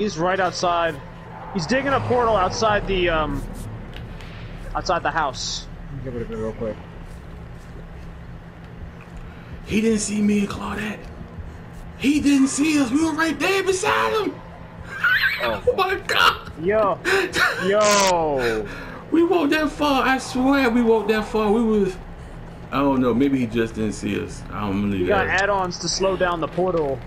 He's right outside. He's digging a portal outside the um outside the house. Get rid of it real quick. He didn't see me and Claudette. He didn't see us. We were right there beside him. Oh, my god. Yo, yo. We walked that far. I swear we walked that far. We was. I don't know. Maybe he just didn't see us. I don't believe You got add-ons to slow down the portal.